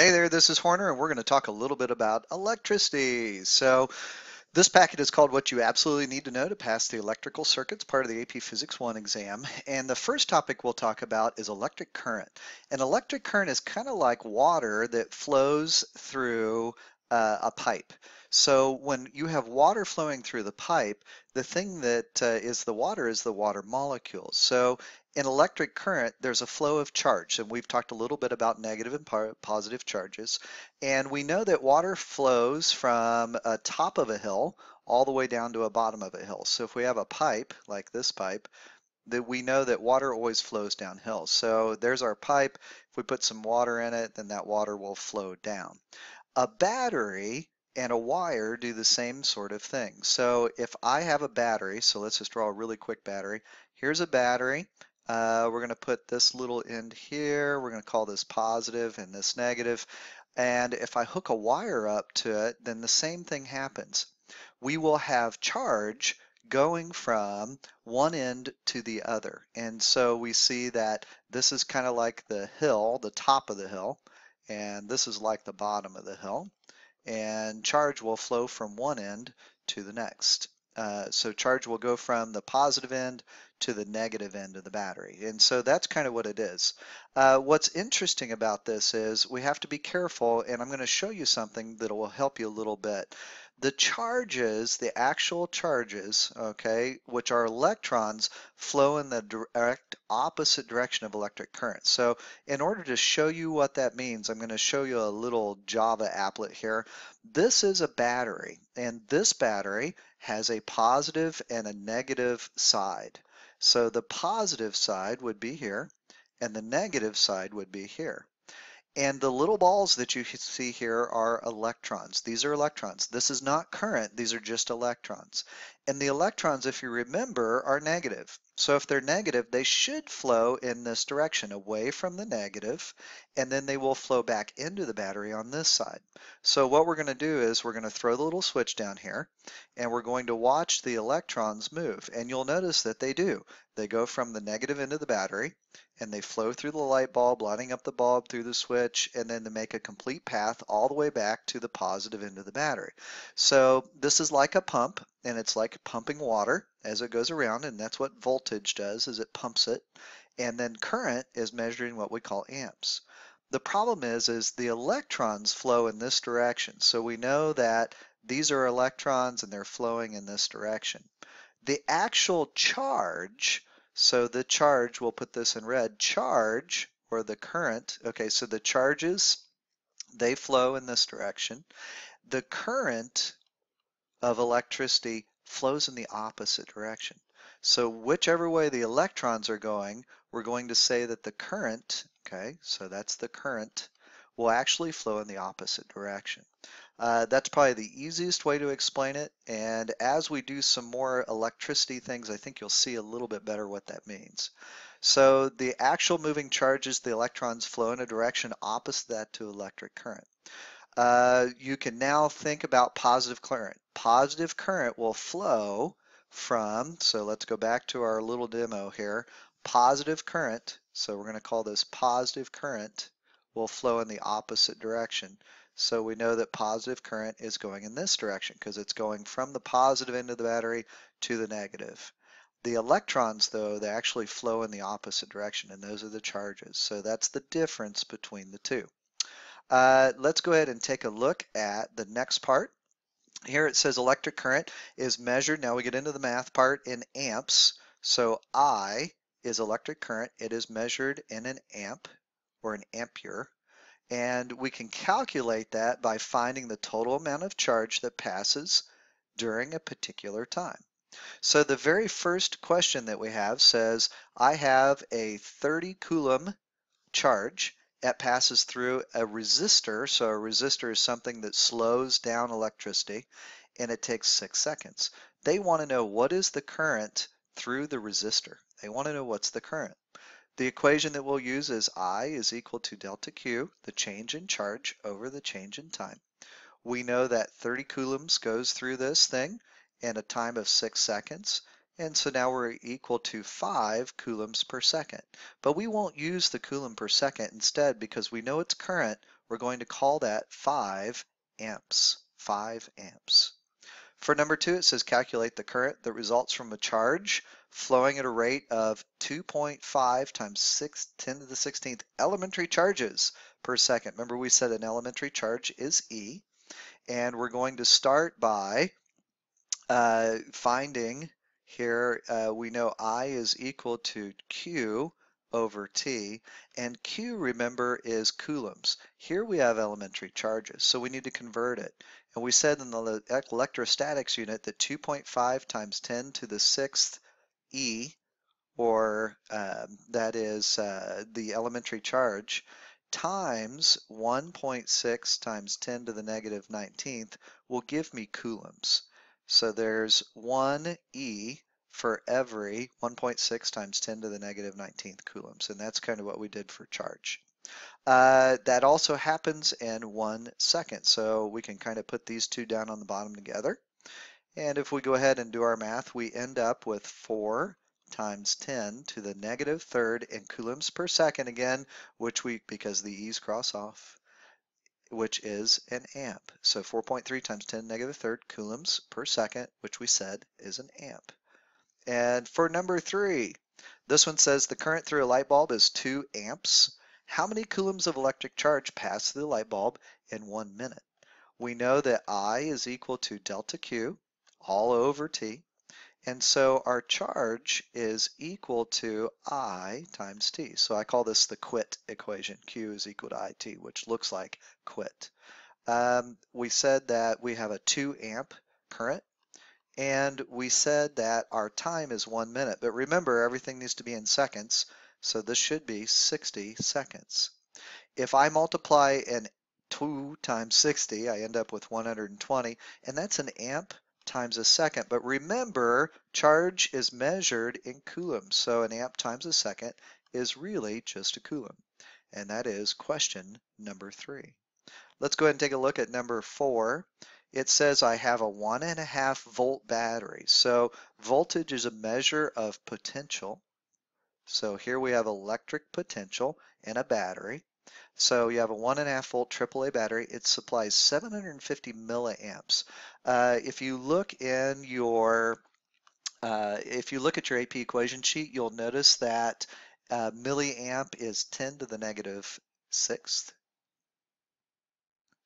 Hey there, this is Horner, and we're going to talk a little bit about electricity. So, this packet is called What You Absolutely Need to Know to Pass the Electrical Circuits, part of the AP Physics 1 exam. And the first topic we'll talk about is electric current. An electric current is kind of like water that flows through uh, a pipe. So when you have water flowing through the pipe, the thing that uh, is the water is the water molecules. So in electric current, there's a flow of charge, and we've talked a little bit about negative and positive charges. And we know that water flows from a top of a hill all the way down to a bottom of a hill. So if we have a pipe, like this pipe, that we know that water always flows downhill. So there's our pipe. If we put some water in it, then that water will flow down. A battery and a wire do the same sort of thing. So if I have a battery, so let's just draw a really quick battery. Here's a battery. Uh, we're going to put this little end here. We're going to call this positive and this negative. And if I hook a wire up to it, then the same thing happens. We will have charge going from one end to the other. And so we see that this is kind of like the hill, the top of the hill, and this is like the bottom of the hill. And charge will flow from one end to the next. Uh, so charge will go from the positive end to the negative end of the battery. And so that's kind of what it is. Uh, what's interesting about this is we have to be careful, and I'm going to show you something that will help you a little bit. The charges, the actual charges, okay, which are electrons, flow in the direct opposite direction of electric current. So in order to show you what that means, I'm going to show you a little Java applet here. This is a battery, and this battery has a positive and a negative side. So the positive side would be here, and the negative side would be here. And the little balls that you see here are electrons. These are electrons. This is not current, these are just electrons. And the electrons, if you remember, are negative. So if they're negative, they should flow in this direction, away from the negative, and then they will flow back into the battery on this side. So what we're going to do is we're going to throw the little switch down here, and we're going to watch the electrons move. And you'll notice that they do. They go from the negative end of the battery, and they flow through the light bulb, lighting up the bulb through the switch, and then they make a complete path all the way back to the positive end of the battery. So this is like a pump, and it's like pumping water as it goes around, and that's what voltage does, is it pumps it. And then current is measuring what we call amps. The problem is, is the electrons flow in this direction. So we know that these are electrons and they're flowing in this direction. The actual charge so the charge, we'll put this in red, charge or the current, okay, so the charges, they flow in this direction. The current of electricity flows in the opposite direction. So whichever way the electrons are going, we're going to say that the current, okay, so that's the current, will actually flow in the opposite direction. Uh, that's probably the easiest way to explain it. And as we do some more electricity things, I think you'll see a little bit better what that means. So the actual moving charges, the electrons flow in a direction opposite that to electric current. Uh, you can now think about positive current. Positive current will flow from, so let's go back to our little demo here, positive current, so we're going to call this positive current, will flow in the opposite direction. So we know that positive current is going in this direction because it's going from the positive end of the battery to the negative. The electrons, though, they actually flow in the opposite direction, and those are the charges. So that's the difference between the two. Uh, let's go ahead and take a look at the next part. Here it says electric current is measured, now we get into the math part, in amps. So I is electric current. It is measured in an amp or an ampere. And we can calculate that by finding the total amount of charge that passes during a particular time. So the very first question that we have says, I have a 30 coulomb charge that passes through a resistor. So a resistor is something that slows down electricity and it takes six seconds. They want to know what is the current through the resistor. They want to know what's the current. The equation that we'll use is I is equal to delta Q, the change in charge over the change in time. We know that 30 coulombs goes through this thing in a time of six seconds. And so now we're equal to 5 coulombs per second. But we won't use the coulomb per second instead because we know it's current. we're going to call that 5 amps. 5 amps. For number two, it says calculate the current that results from a charge flowing at a rate of 2.5 times 6, 10 to the 16th elementary charges per second. Remember we said an elementary charge is E. And we're going to start by uh, finding here, uh, we know I is equal to Q over T, and Q, remember, is coulombs. Here we have elementary charges, so we need to convert it. And we said in the electrostatics unit that 2.5 times 10 to the sixth E, or um, that is uh, the elementary charge, times 1.6 times 10 to the negative 19th will give me coulombs. So there's 1 E for every 1.6 times 10 to the negative 19th coulombs, and that's kind of what we did for charge. Uh, that also happens in one second. So we can kind of put these two down on the bottom together. And if we go ahead and do our math, we end up with 4 times 10 to the negative third in coulombs per second again, which we, because the e's cross off, which is an amp. So 4.3 times 10 negative third coulombs per second, which we said is an amp. And for number three, this one says the current through a light bulb is 2 amps. How many coulombs of electric charge pass through the light bulb in one minute? We know that I is equal to delta Q all over T. And so our charge is equal to I times T. So I call this the quit equation. Q is equal to IT, which looks like quit. Um, we said that we have a 2 amp current and we said that our time is one minute. But remember, everything needs to be in seconds. So this should be 60 seconds. If I multiply an 2 times 60, I end up with 120, and that's an amp times a second. But remember, charge is measured in coulombs, so an amp times a second is really just a coulomb. And that is question number three. Let's go ahead and take a look at number four. It says I have a one and a half volt battery. So voltage is a measure of potential. So here we have electric potential in a battery. So you have a one and a half volt AAA battery. It supplies 750 milliamps. Uh, if you look in your, uh, if you look at your AP equation sheet, you'll notice that uh, milliamp is 10 to the negative sixth.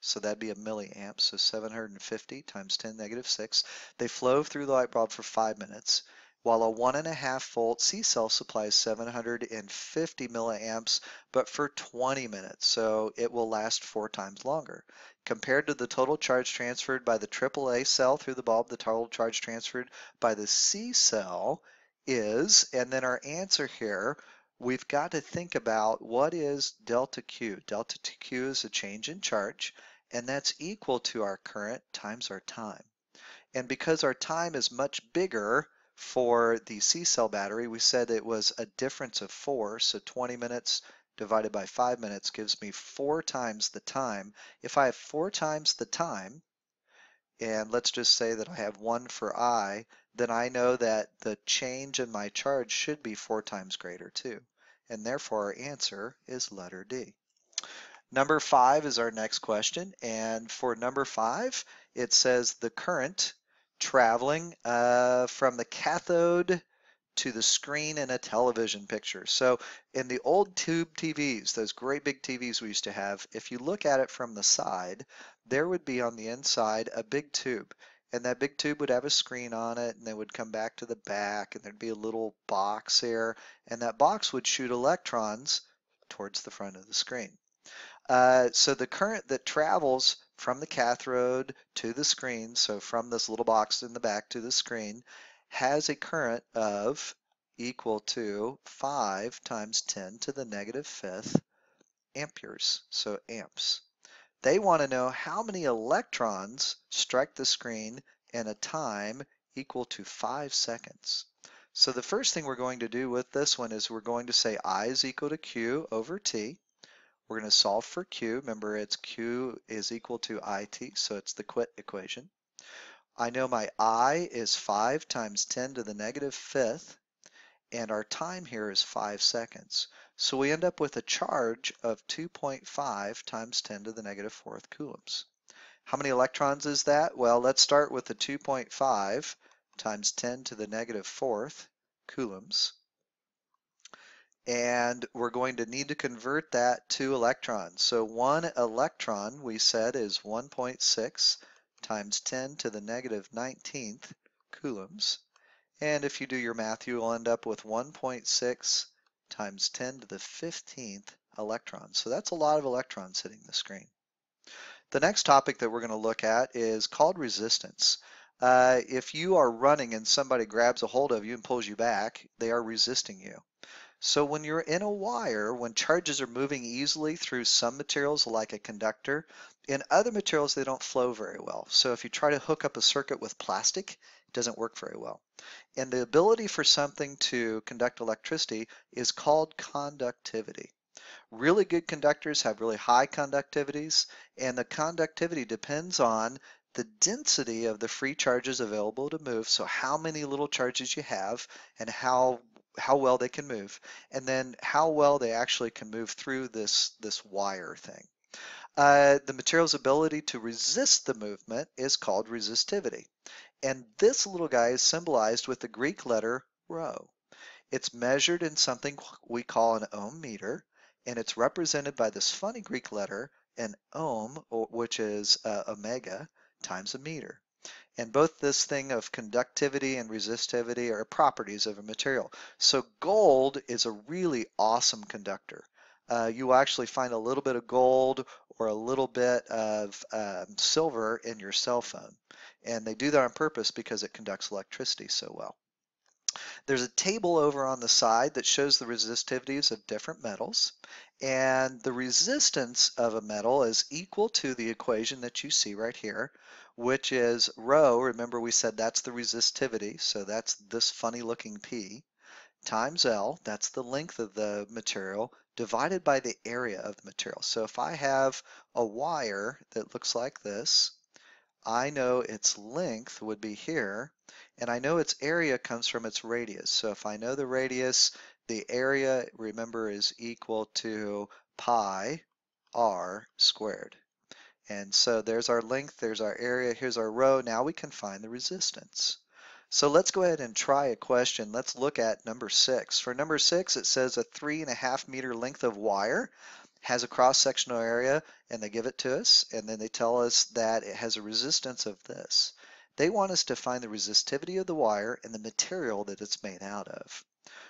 So that'd be a milliamp, so 750 times 10 negative 6. They flow through the light bulb for 5 minutes while a 1.5 volt C cell supplies 750 milliamps, but for 20 minutes, so it will last four times longer. Compared to the total charge transferred by the AAA cell through the bulb, the total charge transferred by the C cell is, and then our answer here, we've got to think about what is delta Q. Delta Q is a change in charge, and that's equal to our current times our time. And because our time is much bigger, for the C cell battery, we said it was a difference of four, so 20 minutes divided by five minutes gives me four times the time. If I have four times the time, and let's just say that I have one for I, then I know that the change in my charge should be four times greater too. And therefore our answer is letter D. Number five is our next question. And for number five, it says the current traveling uh, from the cathode to the screen in a television picture. So in the old tube TVs, those great big TVs we used to have, if you look at it from the side, there would be on the inside a big tube. And that big tube would have a screen on it, and then would come back to the back, and there'd be a little box there, and that box would shoot electrons towards the front of the screen. Uh, so the current that travels from the cathode to the screen, so from this little box in the back to the screen, has a current of equal to 5 times 10 to the negative fifth amperes, so amps. They want to know how many electrons strike the screen in a time equal to 5 seconds. So the first thing we're going to do with this one is we're going to say I is equal to Q over T. We're going to solve for Q. Remember, it's Q is equal to IT, so it's the quit equation. I know my I is 5 times 10 to the negative fifth, and our time here is 5 seconds. So we end up with a charge of 2.5 times 10 to the negative fourth coulombs. How many electrons is that? Well, let's start with the 2.5 times 10 to the negative fourth coulombs. And we're going to need to convert that to electrons. So one electron, we said, is 1.6 times 10 to the negative 19th coulombs. And if you do your math, you will end up with 1.6 times 10 to the 15th electrons. So that's a lot of electrons hitting the screen. The next topic that we're going to look at is called resistance. Uh, if you are running and somebody grabs a hold of you and pulls you back, they are resisting you. So when you're in a wire, when charges are moving easily through some materials like a conductor, in other materials they don't flow very well. So if you try to hook up a circuit with plastic, it doesn't work very well. And the ability for something to conduct electricity is called conductivity. Really good conductors have really high conductivities, and the conductivity depends on the density of the free charges available to move, so how many little charges you have and how how well they can move, and then how well they actually can move through this, this wire thing. Uh, the material's ability to resist the movement is called resistivity. And this little guy is symbolized with the Greek letter rho. It's measured in something we call an ohm meter, and it's represented by this funny Greek letter, an ohm, which is uh, omega, times a meter. And both this thing of conductivity and resistivity are properties of a material. So gold is a really awesome conductor. Uh, you will actually find a little bit of gold or a little bit of um, silver in your cell phone. And they do that on purpose because it conducts electricity so well. There's a table over on the side that shows the resistivities of different metals. And the resistance of a metal is equal to the equation that you see right here, which is rho, remember we said that's the resistivity, so that's this funny looking P, times L, that's the length of the material, divided by the area of the material. So if I have a wire that looks like this, I know its length would be here, and I know its area comes from its radius. So if I know the radius, the area, remember, is equal to pi r squared. And so there's our length, there's our area, here's our rho. Now we can find the resistance. So let's go ahead and try a question. Let's look at number six. For number six, it says a three and a half meter length of wire has a cross-sectional area and they give it to us and then they tell us that it has a resistance of this. They want us to find the resistivity of the wire and the material that it's made out of.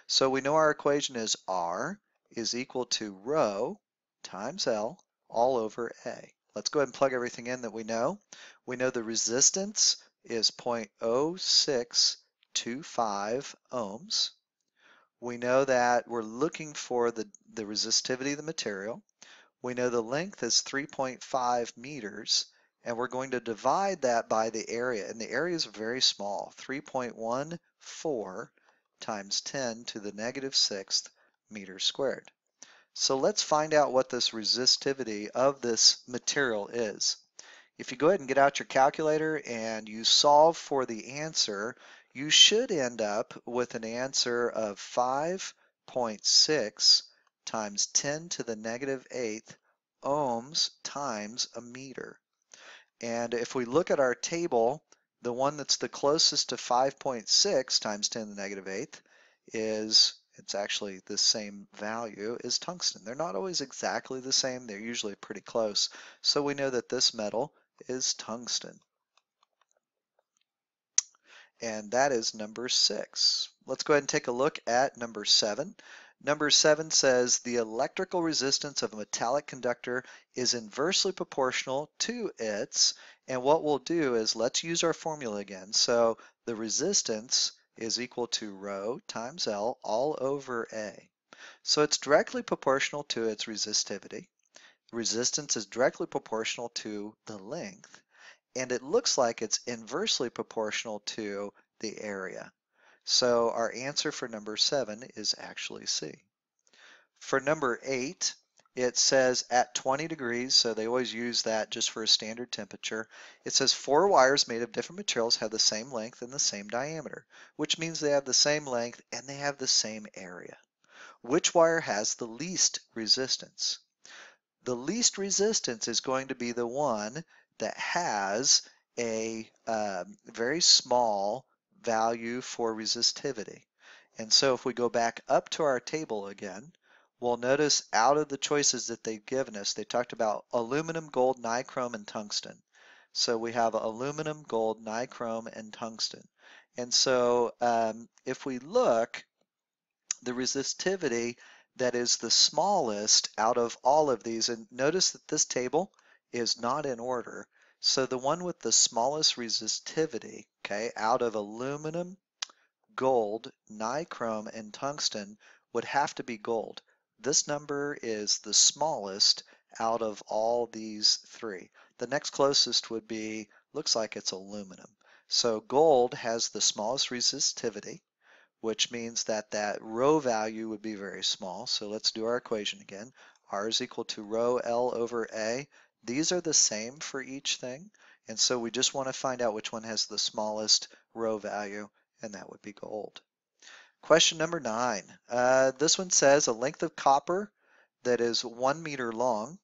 So we know our equation is R is equal to rho times L all over A. Let's go ahead and plug everything in that we know. We know the resistance is 0.0625 ohms. We know that we're looking for the, the resistivity of the material. We know the length is 3.5 meters, and we're going to divide that by the area, and the area is very small, 3.14 times 10 to the negative sixth meters squared. So let's find out what this resistivity of this material is. If you go ahead and get out your calculator and you solve for the answer, you should end up with an answer of 5.6 times 10 to the negative eighth ohms times a meter. And if we look at our table, the one that's the closest to 5.6 times 10 to the negative eighth is it's actually the same value as tungsten. They're not always exactly the same, they're usually pretty close. So we know that this metal is tungsten. And that is number six. Let's go ahead and take a look at number seven. Number seven says the electrical resistance of a metallic conductor is inversely proportional to its, and what we'll do is let's use our formula again. So the resistance is equal to rho times L all over A. So it's directly proportional to its resistivity. Resistance is directly proportional to the length, and it looks like it's inversely proportional to the area. So our answer for number seven is actually C. For number eight, it says at 20 degrees, so they always use that just for a standard temperature. It says four wires made of different materials have the same length and the same diameter, which means they have the same length and they have the same area. Which wire has the least resistance? The least resistance is going to be the one that has a um, very small value for resistivity. And so if we go back up to our table again, we'll notice out of the choices that they've given us, they talked about aluminum, gold, nichrome, and tungsten. So we have aluminum, gold, nichrome, and tungsten. And so um, if we look, the resistivity that is the smallest out of all of these, and notice that this table is not in order. So the one with the smallest resistivity, okay, out of aluminum, gold, nichrome, and tungsten would have to be gold. This number is the smallest out of all these three. The next closest would be, looks like it's aluminum. So gold has the smallest resistivity, which means that that rho value would be very small. So let's do our equation again. R is equal to rho L over A. These are the same for each thing. And so we just want to find out which one has the smallest rho value, and that would be gold. Question number nine. Uh, this one says a length of copper that is one meter long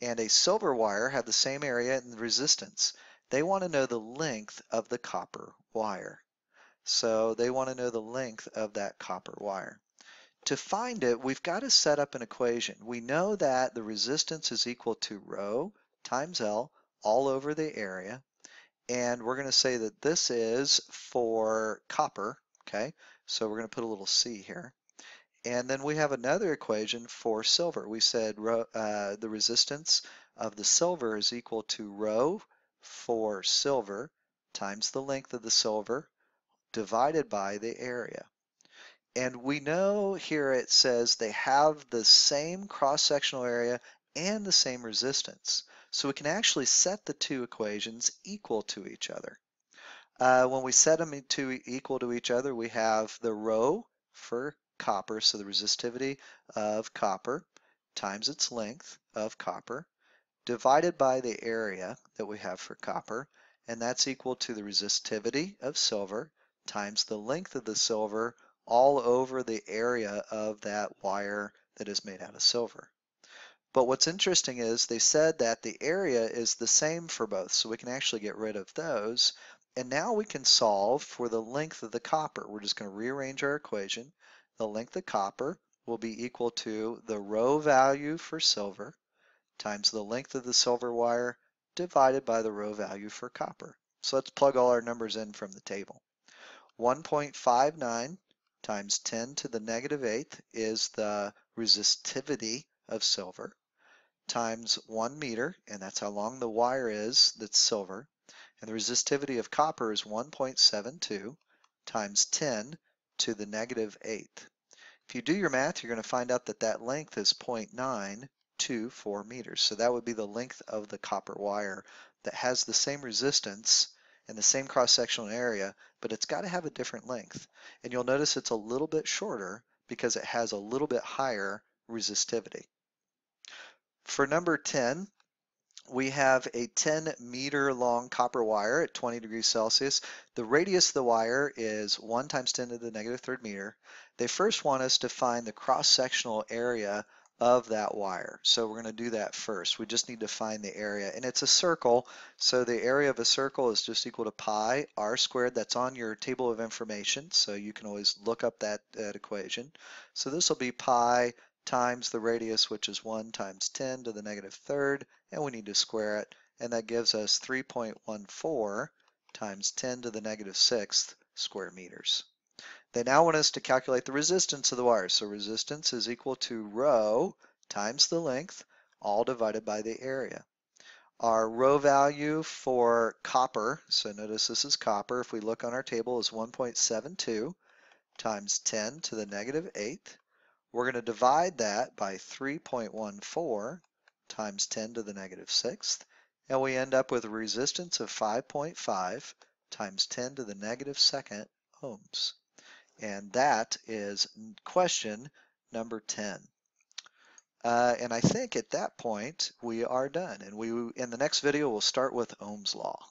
and a silver wire have the same area and resistance. They want to know the length of the copper wire. So they want to know the length of that copper wire. To find it, we've got to set up an equation. We know that the resistance is equal to rho times L all over the area. And we're going to say that this is for copper, okay? So we're going to put a little C here. And then we have another equation for silver. We said uh, the resistance of the silver is equal to rho for silver times the length of the silver divided by the area. And we know here it says they have the same cross-sectional area and the same resistance. So we can actually set the two equations equal to each other. Uh, when we set them to equal to each other, we have the rho for copper, so the resistivity of copper times its length of copper, divided by the area that we have for copper, and that's equal to the resistivity of silver times the length of the silver all over the area of that wire that is made out of silver. But what's interesting is they said that the area is the same for both, so we can actually get rid of those and now we can solve for the length of the copper. We're just going to rearrange our equation. The length of copper will be equal to the rho value for silver times the length of the silver wire divided by the rho value for copper. So let's plug all our numbers in from the table. 1.59 times 10 to the negative eighth is the resistivity of silver times 1 meter, and that's how long the wire is that's silver, and the resistivity of copper is 1.72 times 10 to the negative eighth. If you do your math, you're going to find out that that length is 0.924 meters. So that would be the length of the copper wire that has the same resistance and the same cross-sectional area, but it's got to have a different length. And you'll notice it's a little bit shorter because it has a little bit higher resistivity. For number 10, we have a 10 meter long copper wire at 20 degrees Celsius. The radius of the wire is 1 times 10 to the negative third meter. They first want us to find the cross-sectional area of that wire. So we're going to do that first. We just need to find the area. And it's a circle, so the area of a circle is just equal to pi r squared. That's on your table of information, so you can always look up that, that equation. So this will be pi times the radius, which is 1 times 10 to the negative third, and we need to square it, and that gives us 3.14 times 10 to the negative sixth square meters. They now want us to calculate the resistance of the wire. So resistance is equal to rho times the length, all divided by the area. Our rho value for copper, so notice this is copper, if we look on our table, is 1.72 times 10 to the negative eighth. We're going to divide that by 3.14 times 10 to the negative sixth, and we end up with a resistance of 5.5 times 10 to the negative second ohms. And that is question number 10. Uh, and I think at that point we are done. And we in the next video we'll start with Ohm's law.